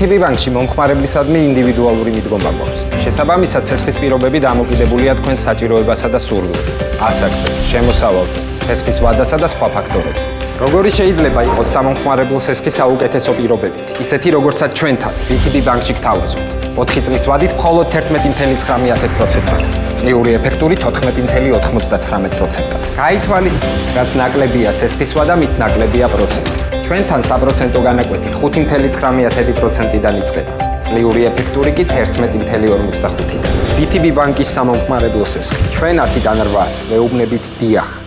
VTB ბანკში მომხმარებლისადმი ინდივიდუალური მიდგომა გვაქვს. შესაბამისად, ცესხის პირობები დამოკიდებულია თქვენ საჭიროებასა და სურვილზე, ასაკზე, შემოსავალზე, ცესხის ვადასა და სხვა ფაქტორებზე. როგორი შეიძლება იყოს სამომხმარებლო ცესხის საუკეთესო პირობებით? ისეთი როგორცაც ჩვენთან VTB ბანკში გთავაზობთ. 4 წლის ვადით მხოლოდ 11.99%-ად. წლიური ეფექტური 14.99%-ად. გაითვალისწინეთ, რაც ნაკლებია ცესხის ვადა, მით ნაკლებია პროცენტი. ჩვენთან საპროცენტო განაკვეთი 5.9%-დან იწყება. წლიური ეფექტური კი 11.45-დან. VTB ბანკის სამომხმარებლო სესხი. ჩვენ 10-დან 8-ს მეუბნებით დიახ.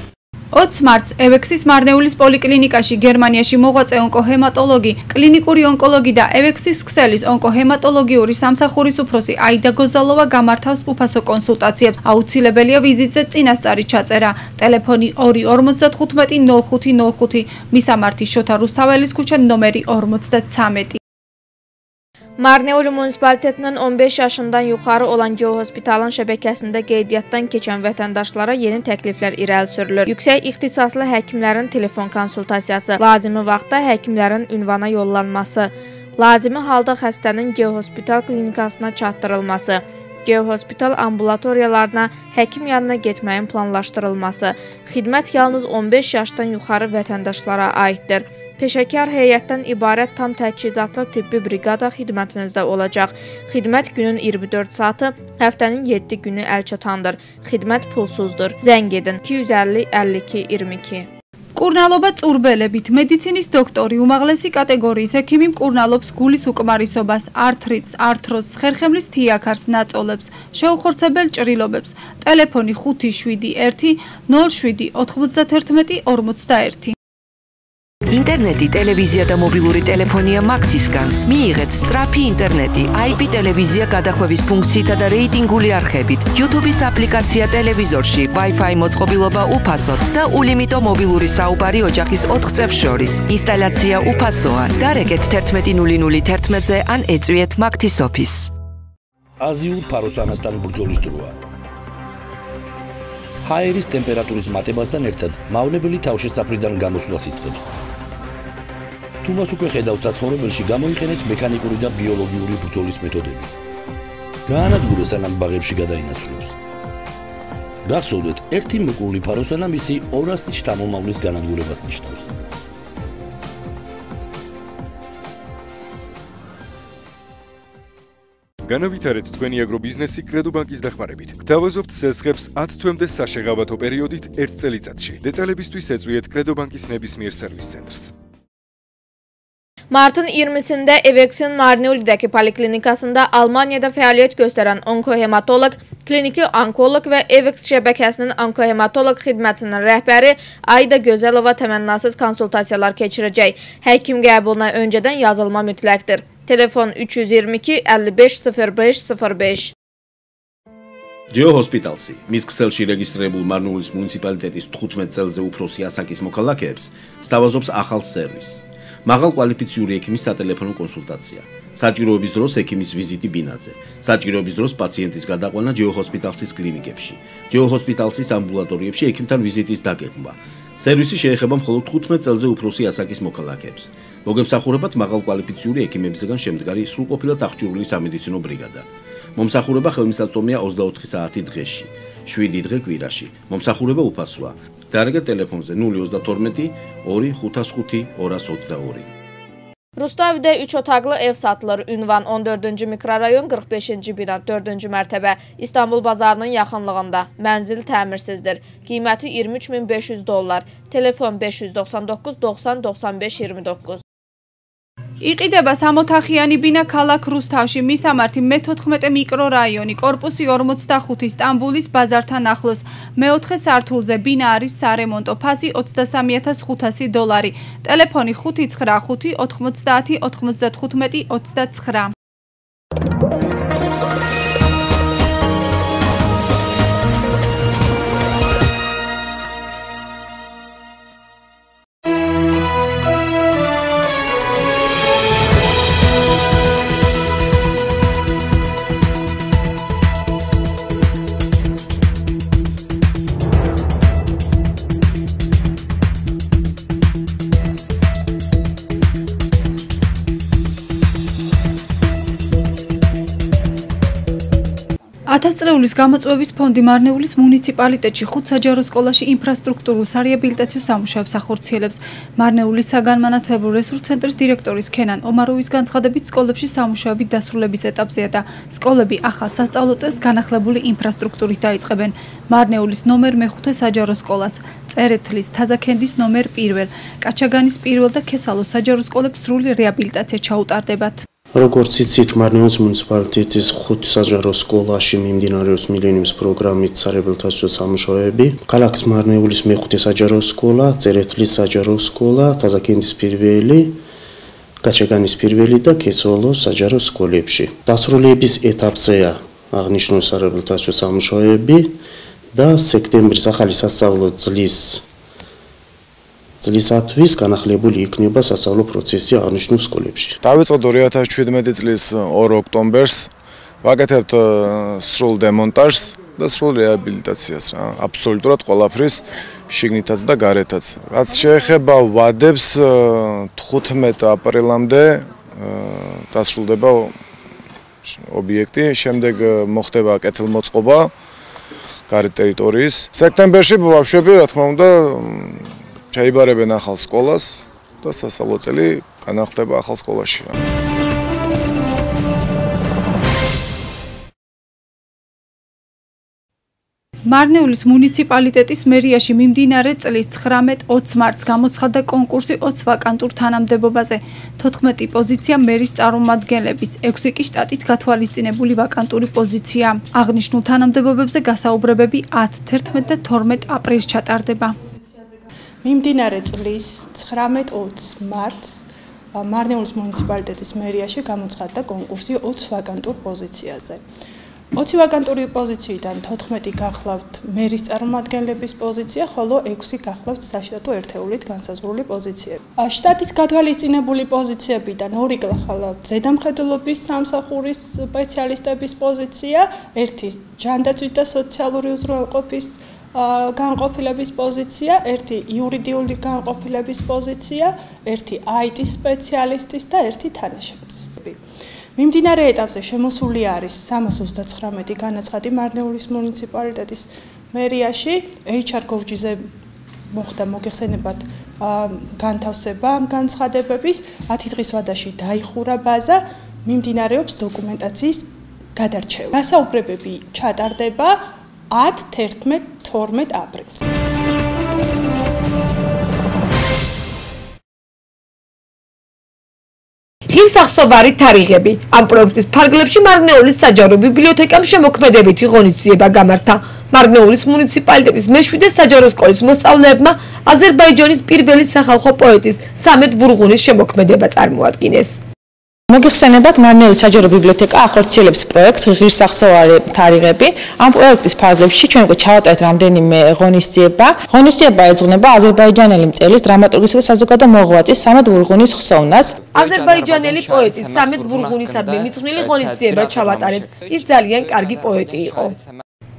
20 მარტს ევექსის მარნეულის პოლიკლინიკაში გერმანიაში მოღვაწე ონკოჰემატოლოგი, კლინიკური ონკოლოგი და ევექსის ქსელის ონკოჰემატოლოგიური სამსახურის უფროსი აიდა გოზალოვა გამართავს უფასო კონსულტაციებს. აუცილებელია ვიზიტზე წინასწარი ჩაწერა. ტელეფონი 255 0505, მისამართი შოთა რუსთაველის ქუჩა ნომერი 53. Marneuli munisipalitetinin 15 yaşından yuxarı olan geohospitalın şəbəkəsində qeydiyyatdan keçən vətəndaşlara yeni təkliflər irəli sürülür. Yüksək ixtisaslı həkimlərin telefon konsultasiyası, lazımi vaxtda həkimlərin ünvana yollanması, lazımi halda xəstənin geohospital klinikasına çatdırılması, geohospital ambulatoriyalarına həkim yanına getməyin planlaşdırılması, xidmət yalnız 15 yaşdan yuxarı vətəndaşlara aiddir. Peşəkar heyətdən ibarət tam təchizatlı tibbi briqada xidmətinizdə olacaq. Xidmət günün 24 saatı, həftənin 7 günü əlçatandır. Xidmət pulsuzdur. Zəng edin 250 52 22. კურნალობა წურბელებით მედიცინის დოქტორი უმაღლესი კატეგორიის ექიმი მკურნალობს გულის უკმარისობას, ართრიტს, ართროზს, ხერხემლის თიაქარს, ნაწოლებს, შეუხორცებელ ჭრილობებს. ტელეფონი 571 07 91 41 ინტერნეტი, ტელევიზია და მობილური ტელეფონია მაგთისგან. მიიღეთ სწრაფი ინტერნეტი, IP ტელევიზია გადახვევის ფუნქციითა და რეიტინგული არხებით, YouTube-ის აპლიკაცია ტელევიზორში, Wi-Fi მოწყობილობა უფასოდ და ულიმიტო მობილური საუბარი ოჯახის 4 წევს შორის. ინსტალაცია უფასოა. დარეკეთ 110011-ზე ან ეწვიეთ მაგთის ოფისს. აზიურ ფაროსანასთან ბრძოლის დროა. ჰაერის ტემპერატურის მატებასთან ერთად მავნებელი თავშესაფრიდან გამოსვლას იწყებს. თუ მას უკვე ხედავთ საცხოვრებელში, გამოიყენეთ მექანიკური და ბიოლოგიური ბრძოლის მეთოდები. გაანადგურეთ სანამ ბაღებში გადაინაცვლებს. გახსოვდეთ, ერთი მოკული ფაროსანა მისი 200 შთამომავლის განადგურებას ნიშნავს. განავითარეთ თქვენი აგრობიზნესი კრედობანკის დახმარებით. გთავაზობთ სესხებს 10 თვემდე საშეღავათო პერიოდით 1 წელიწადში. დეტალებისთვის ეწვიეთ კრედობანკის ნებისმიერ სერვის ცენტრს. Martın 20-sində Evexin Marneulidəki poliklinikasında Almaniyada fəaliyyət göstərən onkohematoloq, kliniki onkoloq və Evex şəbəkəsinin onkohematoloq xidmətinin rəhbəri Ayda Gözəlova təmənnasız konsultasiyalar keçirəcək. Həkim qəbuluna öncədən yazılma mütləqdir. Telefon 322 55 05 ჯეო ჰოსპიტალსი მის ქსელში რეგისტრირებულ მარნულის მუნიციპალიტეტის 15 წელზე უფროსი ასაკის მოქალაქეებს სთავაზობს ახალ სერვისს. მაღალ კვალიფიციური ექიმის სატელეფონო კონსულტაცია, საჭიროების დროს ექიმის ვიზიტი ბინაზე, საჭიროების დროს პაციენტის გადაყვანა ჯეოჰოსპიტალსის კლინიკებში, ჯეოჰოსპიტალსის ამბულატორიებში ექიმთან ვიზიტის დაგეგმვა. სერვისი შეეხება მხოლოდ 15 წელზე უფროსი ასაკის მოქალაქეებს. მოგემსახურებათ მაღალ კვალიფიციური ექიმებისგან შემდგარი სრულყოფილად აღჭურვილი სამედიცინო ბრიგადა. მომსახურება ხელმისაწვდომია 24 საათი დღეში, 7 დღე კვირაში. მომსახურება უფასოა. დარგა ტელეფონზე 032 255 222 Rustavdə 3 otaqlı ev satılır. Ünvan 14-cü mikrorayon 45-ci bina 4-cü mərtəbə İstanbul bazarının yaxınlığında. Mənzil təmirsizdir. Qiyməti 23500 dollar. Telefon 599 90 95 29. იყიდება სამოთახიანი ბინა ქალაქ რუსთავში, მისამართი მე-14 მიკრორაიონი, კორპუსი 45, სტამბულის ბაზართან ახლოს. მეოთხე სართულზე ბინა არის სარემონტო, ფასი 23500 დოლარი. ტელეფონი 595 90 95 29. 1000 გამოწვევის ფონდი მარნეულის მუნიციპალიტეტში ხუთ საჯარო სკოლაში ინფრასტრუქტურულ სარეაბილიტაციო სამუშაოებს ახორციელებს. მარნეულის საგანმანათლებლო რესურს ცენტრის დირექტორის ქენან ომაროვის განცხადებით სკოლებში სამუშაოები დასრულების ეტაპზეა და სკოლები ახალ სასწავლო წელს განახლებული ინფრასტრუქტურით დაიწყებენ. მარნეულის ნომერ მე-5 საჯარო სკოლას, წერეთლის, თაზაქენდის ნომერ 1, კაჩაგანის 1 და ქესალოს საჯარო სკოლებს სრული რეაბილიტაცია ჩაუტარდებათ. როგორც იცით, მარნეულის მუნიციპალიტეტის ხუთ საჯარო სკოლაში მიმდინარეობს მილენიუმის პროგრამით სარეაბილიტაციო სამუშაოები. ქალაქის მარნეულის მეხუთე საჯარო სკოლა, წერეთლის საჯარო სკოლა, თაზაკენდის პირველი, გაჩეგანის პირველი და კესოლოს საჯარო სკოლებში. დასრულების ეტაპზეა აღნიშნული სარეაბილიტაციო სამუშაოები და სექტემბრის ახალი სასწავლო წლის წლისათვის განახლებული იქნება სასწავლო პროცესი აღნიშნულ სკოლებში. დავიწყო 2017 წლის 2 ოქტომბერს ვაკეთებთ სრულ დემონტაჟს და სრულ რეაბილიტაციას რა, აბსოლუტურად ყველაფრის შიგნითაც და გარეთაც. რაც შეეხება ვადებს 15 აპრილამდე დასრულდება ობიექტი, შემდეგ მოხდება კეთილმოწყობა გარეთ ტერიტორიის. სექტემბერში ბავშვები, რა თქმა უნდა, ჩაიბარებენ ახალ სკოლას და სასწავლო წელი განახლდება ახალ სკოლაში. მარნეულის მუნიციპალიტეტის მერიაში მიმდინარე წლის 19-20 მარტს გამოცხადდა კონკურსი 20 ვაკანტურ თანამდებობაზე. 14 პოზიცია მერის წარმომადგენლების, 6 კი შტატით გათვალისწინებული ვაკანტური პოზიცია. აღნიშნულ თანამდებობებზე გასაუბრებები 10, 11 და 12 აპრილს ჩატარდება. მიმდინარე წლის 19-20 მარტს მარნეულის მუნიციპალიტეტის მერიაში გამოცხადდა კონკურსი 20 ვაკანტურ პოზიციაზე. 20 ვაკანტური პოზიციიდან 14 გახლავთ მერის წარმომადგენლების პოზიცია, ხოლო 6 გახლავთ საშტატო ერთეულით განსაზღვრული პოზიციები. შტატის გათვალისწინებული პოზიციებიდან 2 გახლავთ ზედამხედველობის სამსახურის სპეციალისტების პოზიცია, ერთი ჯანდაცვის და სოციალური უზრუნველყოფის პოზიცია, განყოფილების პოზიცია, ერთი იურიდიული განყოფილების პოზიცია, ერთი IT სპეციალისტის და ერთი თანაშემწესები. მიმდინარე ეტაპზე შემოსული არის 339 განაცხადი მარნეულის მუნიციპალიტეტის მერიაში, HR გოვჯიზე მოხდა მოგეხსენებათ განთავსება განცხადებების 10 დღის ვადაში დაიხურა ბაზა, მიმდინარეობს დოკუმენტაციის გადარჩევა. გასაუბრებები ჩატარდება 10, 11, 12 აპრილს. ღირსახსოვარი თარიღები. ამ პროექტის ფარგლებში მარნეულის საჯარო ბიბლიოთეკამ შემოქმედებითი ღონისძიება გამართა. მარნეულის მუნიციპალიტეტის მეშვიდე საჯარო სკოლის მოსწავლეებმა აზერბაიჯანის პირველი სახალხო პოეტის სამედ ვურღუნის შემოქმედება წარმოადგინეს. მოგიხსენებათ მარნეულის საჯარო ბიბლიოთეკა ახორციელებს პროექტს ღირსახსოვარი თარიღები. ამ პროექტის ფარგლებში ჩვენ უკვე ჩავატარეთ რამდენიმე ღონისძიება. ღონისძიება ეძღვნება აზერბაიჯანელი მწერლის, დრამატურგისა და საზოგადო მოღვაწის სამედ ვურღუნის ხსოვნას. აზერბაიჯანელი პოეტის სამედ ვურღუნისადმი მიძღვნილი ღონისძიება ჩავატარეთ. ის ძალიან კარგი პოეტი იყო.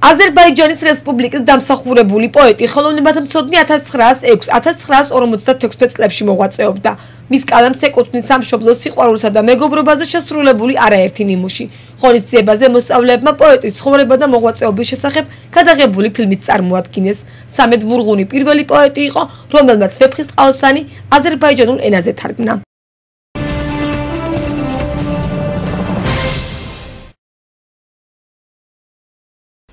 აზერბაიჯანის რესპუბლიკის დამსახურებული პოეტი, ხოლო ნებათმცოდნე 1906-1956 წლებში მოღვაწეობდა. მის კალამს ეკუთვნის სამშობლოს სიყვარულსა და მეგობრობაზე შესრულებული არაერთი ნიმუში. ღონისძიებაზე მოსწავლეებმა პოეტის ცხოვრება და მოღვაწეობის შესახებ გადაღებული ფილმიც წარმოადგინეს. სამედ ვურღუნი პირველი პოეტი იყო, რომელმაც ვეფხის ყალსანი აზერბაიჯანულ ენაზე თარგმნა.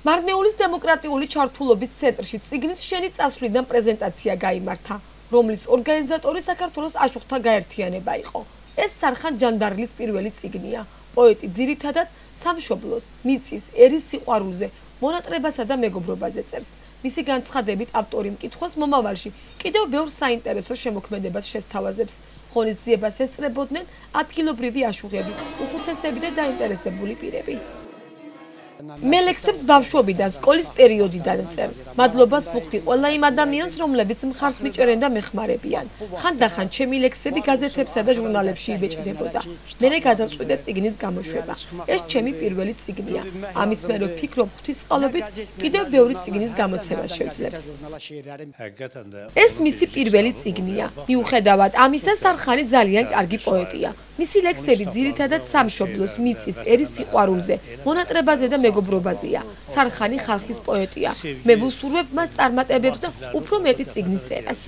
მარნეულის დემოკრატიული ჩართულობის ცენტრში ციგნის შენი წასვლიდან პრეზენტაცია გამართა. რომლის ორგანიზატორი საქართველოს აშუხთა გაერთიანება იყო. ეს სარხან ჯანდარლის პირველი ციგნია. პოეტი ძირითადად სამშობლოს, მიწის, ერის სიყვარულზე, მონატრებასა და მეგობრობაზე წერს. მისი განცხადებით ავტორი მკითხოს მომავალში კიდევ ბევრ საინტერესო შემოქმედებას შესთავაზებს. ღონისძიებას ესწრებოდნენ ადგილობრივი აშუღები, უხუცესები და დაინტერესებული პირები. მელექსებს ბავშვობიდან სკოლის პერიოდიდან წერ. მადლობას ვუხდი ყველა იმ ადამიანს, რომლებიც მხარს მიჭერენ და მეხმარებიან. ხანდახან ჩემი ლექსები გაზეთებსა და ჟურნალებში იბეჭდებოდა. მე გადაწყვიტე წიგნის გამოშვება. ეს ჩემი პირველი წიგნია. ამის მერე ვფიქრობ ღვთისყალობით კიდევ ბევრი წიგნის გამოცემას შევძლებ. ეს მისი პირველი წიგნია. მიუხედავად ამისა, სარხანი ძალიან კარგი პოეტია. მისი ლექსები ძირითადად სამშობლოს, მიწის, ერის სიყვარულზე, მონატრებაზე და მეგობრობაზეა. სარხანი ხალხის პოეტია. მე ვუსურვებ მას წარმატებებს და უფრო მეტი წიგნის წერას.